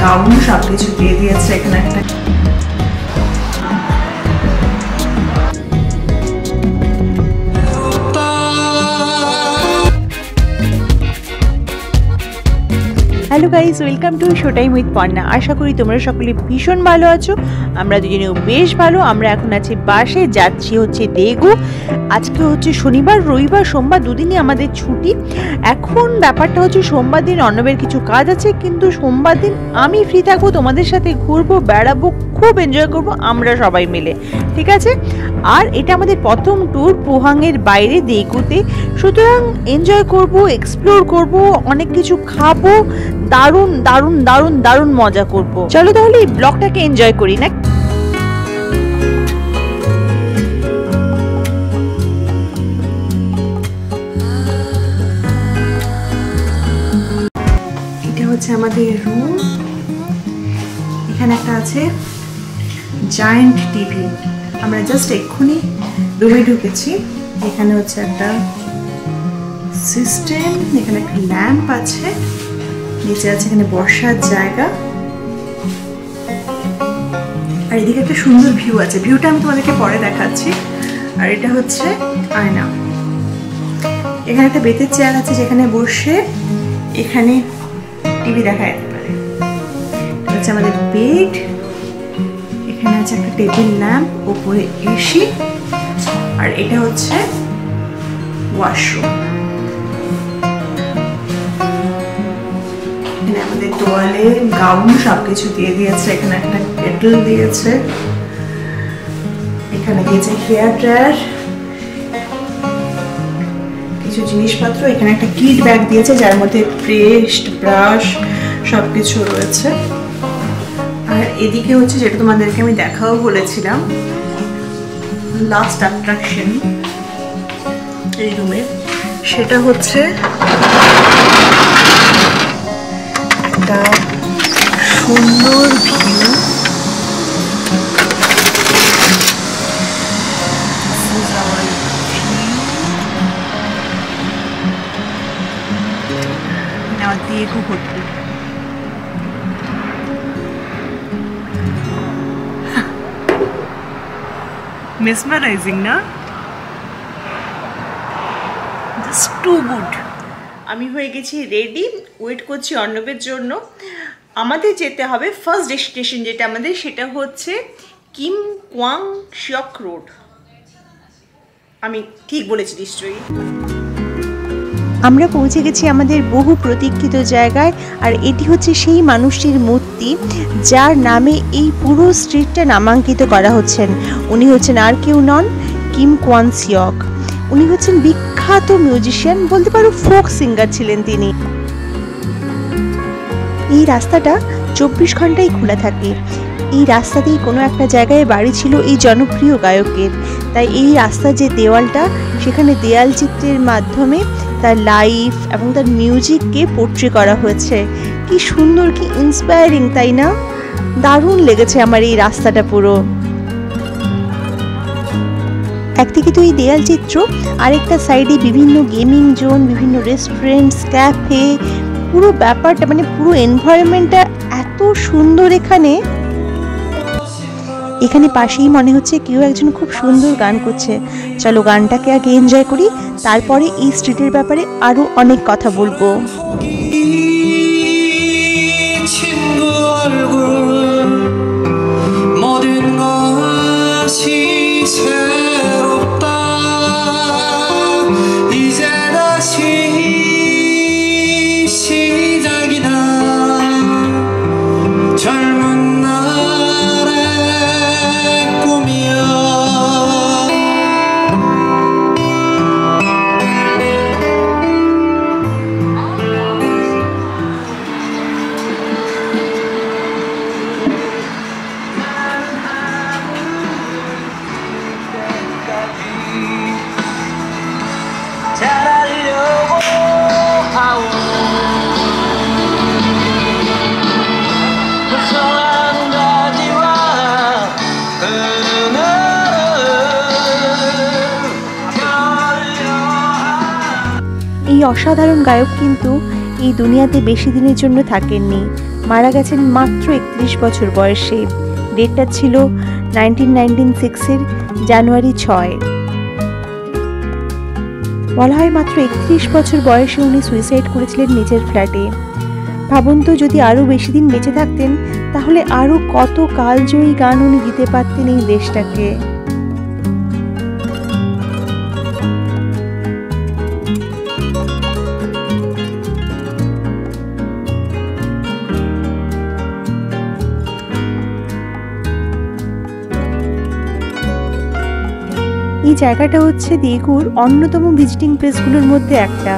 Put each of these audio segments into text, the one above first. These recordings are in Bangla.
গাউন সব কিছু দিয়ে দিয়েছে এখানে একটা hello guys, welcome to show time with Panna. আশা করি তোমরা সকলে ভীষণ ভালো আছো। আমরা দুজনেও বেশ ভালো। আমরা এখন আছি বাসে, যাচ্ছি হচ্ছে দেগু আজকে হচ্ছে শনিবার, রবিবার, সোমবার দুদিনই আমাদের ছুটি। এখন ব্যাপারটা হচ্ছে সোমবার দিন অর্ণবের কিছু কাজ আছে, কিন্তু সোমবার দিন আমি ফ্রি থাকব, তোমাদের সাথে ঘুরবো, বেড়াবো, খুব এনজয় করব আমরা সবাই মিলে। ঠিক আছে? আর এটা আমাদের প্রথম ট্যুর পোহাংয়ের বাইরে দেগুতে সুতরাং এনজয় করব এক্সপ্লোর করব, অনেক কিছু খাব দারুণ দারুণ দারুণ দারুণ মজা করব। চলো তাহলে এই ব্লগটাকে এনজয় করি, না? আমাদের রুম এখানে একটা আছে জায়েন্ট টিভি আমরা জাস্ট এক্ষুনি রুমে ঢুকেছি। এখানে হচ্ছে একটা সিস্টেম এখানে একটা ল্যাম্প আছে। নিচে আছে এখানে বসার জায়গা। আর এদিকে একটা সুন্দর ভিউ আছে। ভিউটা আমি তোমাদেরকে পরে দেখাচ্ছি। আর এটা হচ্ছে আয়না। এখানে একটা বেতের চেয়ার আছে যেখানে বসে এখানে টিভি দেখা যেতে পারে। এটা হচ্ছে আমাদের বেড এখানে আছে একটা টেবিল ল্যাম্প ওপরে এসি আর এটা হচ্ছে ওয়াশরুম আমাদের তোয়ালে গাউন সব কিছু দিয়ে দিয়েছে, এখানে একটা কেটল দিয়েছে। এখানে দিয়েছে হেয়ার ড্রায়ার। কিছু জিনিসপত্র, এখানে একটা কিট ব্যাগ দিয়েছে, যার মধ্যে পেস্ট, ব্রাশ সব কিছু রয়েছে। আর এদিকে হচ্ছে যেটা তোমাদেরকে আমি দেখাও বলেছিলাম লাস্ট অ্যাট্রাকশন এই রুমে সেটা হচ্ছে একটা সুন্দর ভিউ মেসমারাইজিং না জাস্ট টু গুড আমি হয়ে গেছি রেডি ওয়েট করছি অর্ণবের জন্য। আমাদের যেতে হবে ফার্স্ট ডেস্টিনেশন যেটা আমাদের, সেটা হচ্ছে কিম কোয়াং শিয়ক রোড। আমি ঠিক বলেছি নিশ্চয়ই। আমরা পৌঁছে গেছি আমাদের বহু প্রতীক্ষিত জায়গায়, আর এটি হচ্ছে সেই মানুষটির মূর্তি, যার নামে এই পুরো স্ট্রিটটা নামাঙ্কিত করা হচ্ছেন। উনি হচ্ছেন আর কেউ নন, কিম কোয়ান সিয়ক। উনি হচ্ছেন বিখ্যাত মিউজিশিয়ান বলতে পারো ফোক সিঙ্গার ছিলেন তিনি। এই রাস্তাটা চব্বিশ ঘন্টাই খোলা থাকে। এই রাস্তাতেই কোনো একটা জায়গায় বাড়ি ছিল এই জনপ্রিয় গায়কের। তাই এই রাস্তার যে দেওয়ালটা, সেখানে দেয়াল চিত্রের মাধ্যমে তার লাইফ এবং তার মিউজিককে পোট্রি করা হয়েছে। কি সুন্দর, কি ইন্সপায়ারিং তাই না? দারুণ লেগেছে আমার এই রাস্তাটা পুরো। একদিকে তো এই দেয়াল চিত্র, আরেকটা সাইডে বিভিন্ন গেমিং জোন বিভিন্ন রেস্টুরেন্টস ক্যাফে পুরো ব্যাপারটা মানে পুরো এনভায়রনমেন্টটা এত সুন্দর এখানে। এখানে পাশেই মনে হচ্ছে কেউ একজন খুব সুন্দর গান করছে। চলো গানটাকে আগে এনজয় করি, তারপরে এই স্ট্রিটের ব্যাপারে আরও অনেক কথা বলব। এই অসাধারণ গায়ক কিন্তু এই দুনিয়াতে বেশি দিনের জন্য থাকেননি। মারা গেছেন মাত্র একত্রিশ বছর বয়সে। ডেটটা ছিল নাইনটিন নাইনটিন সিক্সের জানুয়ারি ছয়। বলা হয় মাত্র একত্রিশ বছর বয়সে উনি সুইসাইড করেছিলেন নিজের ফ্ল্যাটে। ভাবুন তো, যদি আরও বেশি দিন বেঁচে থাকতেন, তাহলে আরও কত কালজয়ী গান উনি দিতে পারতেন এই দেশটাকে। এই জায়গাটা হচ্ছে দেগুর অন্যতম ভিজিটিং প্লেসগুলোর মধ্যে একটা।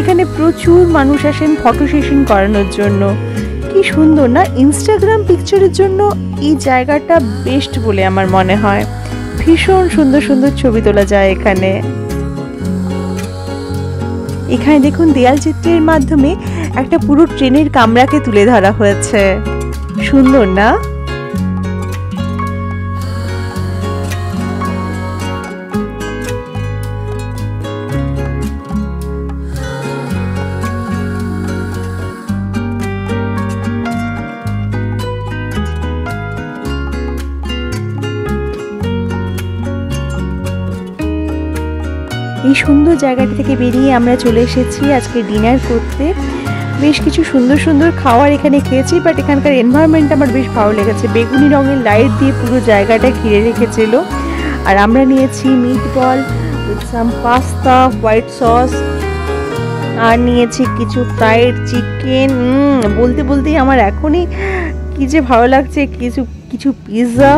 এখানে প্রচুর মানুষ আসেন ফটো সেশন করানোর জন্য। কি সুন্দর না? ইনস্টাগ্রাম পিকচারের জন্য এই জায়গাটা বেস্ট বলে আমার মনে হয়। ভীষণ সুন্দর সুন্দর ছবি তোলা যায় এখানে। এখানে দেখুন দেয়াল চিত্রের মাধ্যমে একটা পুরো ট্রেনের কামরাকে তুলে ধরা হয়েছে। সুন্দর না? এই সুন্দর জায়গাটা থেকে বেরিয়ে আমরা চলে এসেছি আজকে ডিনার করতে। বেশ কিছু সুন্দর সুন্দর খাওয়ার এখানে খেয়েছি বাট এখানকার এনভায়রনমেন্ট আমার বেশ ভালো লেগেছে। বেগুনি রঙের লাইট দিয়ে পুরো জায়গাটা ঘিরে রেখেছিল। আর আমরা নিয়েছি meatball some pasta white sauce আর নিয়েছি কিছু ফ্রাইড চিকেন বলতে বলতেই আমার এখনই কি যে ভালো লাগছে, কিছু কিছু পিৎজা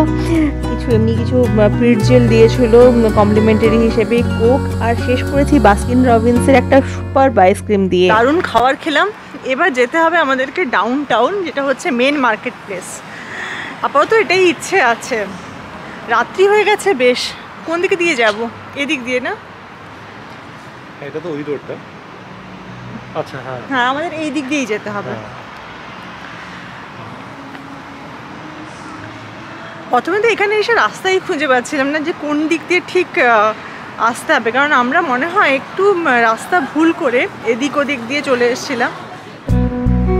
কিছু এমনি কিছু প্রিটজেল দিয়েছিল কমপ্লিমেন্টারি হিসেবে কোক আর শেষ করেছি বাস্কিন রবিন্সের একটা সুপার আইসক্রিম দিয়ে। দারুণ খাবার খেলাম। এবার যেতে হবে আমাদেরকে ডাউন টাউন যেটা হচ্ছে মেন মার্কেট প্লেস আপাতত এটাই ইচ্ছে আছে। রাত্রি হয়ে গেছে বেশ। কোন দিকে দিয়ে যাব? এদিক দিয়ে না? এটা তো ওই রোডটা আচ্ছা হ্যাঁ। হ্যাঁ আমাদের এই দিক দিয়েই যেতে হবে। প্রথমে তো এখানে এসে রাস্তাই খুঁজে পাচ্ছিলাম না যে কোন দিক দিয়ে ঠিক আসতে হবে। কারণ আমরা মনে হয় একটু রাস্তা ভুল করে এদিক ওদিক দিয়ে চলে এসেছিলাম।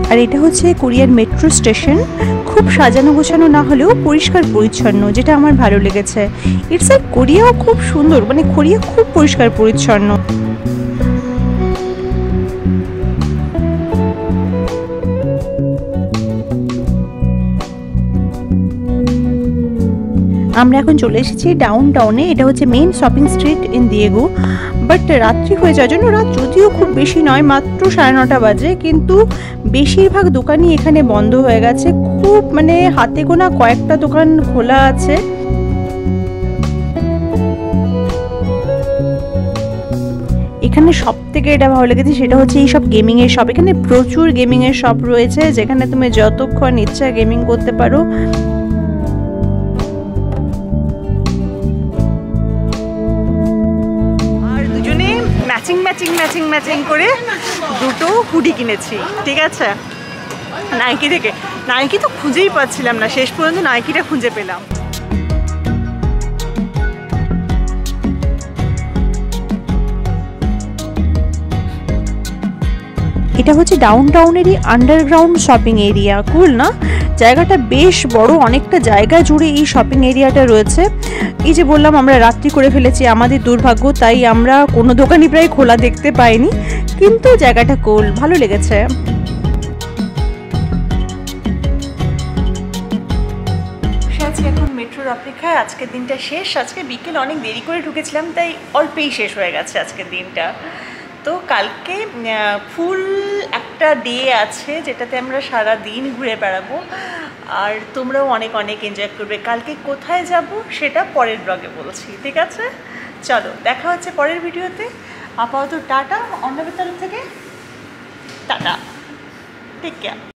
আর এটা হচ্ছে কোরিয়ার মেট্রো স্টেশন। খুব সাজানো গোছানো না হলেও পরিষ্কার পরিচ্ছন্ন, যেটা আমার ভালো লেগেছে। ইটস লাইক কোরিয়াও খুব সুন্দর মানে কোরিয়া খুব পরিষ্কার পরিচ্ছন্ন। আমরা এখন চলে এসেছি ডাউন টাউনে এটা হচ্ছে main shopping street in Diego but রাত্রি হয়ে যাওয়ার জন্য রাত যদিও খুব বেশি নয়, মাত্র সাড়ে নটা বাজে, কিন্তু বেশিরভাগ দোকানই এখানে বন্ধ হয়ে গেছে। খুব মানে হাতে গোনা কয়েকটা দোকান খোলা আছে। এখানে সব থেকে এটা ভালো লেগেছে সেটা হচ্ছে এই সব গেমিং এর শপ এখানে প্রচুর গেমিং এর শপ রয়েছে, যেখানে তুমি যতক্ষণ ইচ্ছা গেমিং করতে পারো। ম্যাচিং ম্যাচিং করে দুটো হুডি কিনেছি, ঠিক আছে? নাইকি থেকে। নাইকি তো খুঁজেই পাচ্ছিলাম না, শেষ পর্যন্ত নাইকিটা খুঁজে পেলাম। এটা হচ্ছে ডাউন টাউনেরই আন্ডারগ্রাউন্ড শপিং এরিয়া কুল না? জায়গাটা বেশ বড়, অনেকটা জায়গা জুড়ে এই শপিং এরিয়াটা রয়েছে। এই যে বললাম, আমরা রাত্রি করে ফেলেছি, আমাদের দুর্ভাগ্য, তাই আমরা কোনো দোকানই প্রায় খোলা দেখতে পাইনি। কিন্তু জায়গাটা কুল ভালো লেগেছে। মেট্রোর অপেক্ষায়, আজকের দিনটা শেষ। আজকে বিকেল অনেক দেরি করে ঢুকেছিলাম, তাই অল্পেই শেষ হয়ে গেছে আজকের দিনটা। তো কালকে ফুল একটা ডে আছে যেটাতে আমরা সারা দিন ঘুরে বেড়াবো। আর তোমরাও অনেক অনেক এনজয় করবে। কালকে কোথায় যাব সেটা পরের ব্লগে বলছি, ঠিক আছে? চলো, দেখা হচ্ছে পরের ভিডিওতে আপাতত টাটা, অন্নবের তরফ থেকে। টাটা। ঠিক কেয়ার